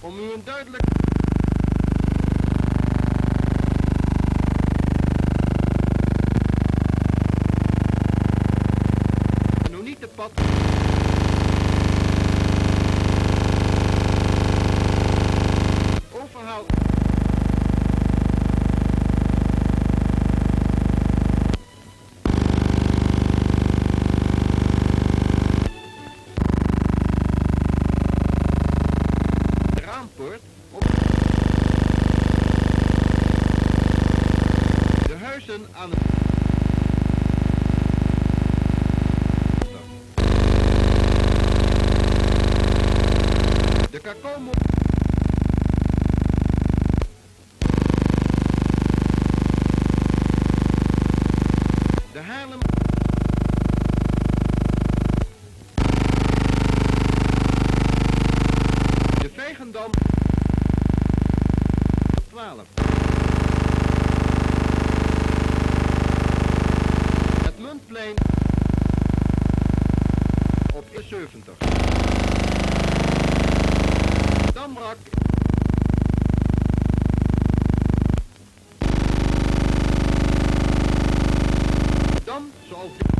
Om u een duidelijk... Hoe niet de pad... De raampoort op... De huizen aan het... De cacao... De Haarlem... zijn op 70. Damrak. Dam zoals...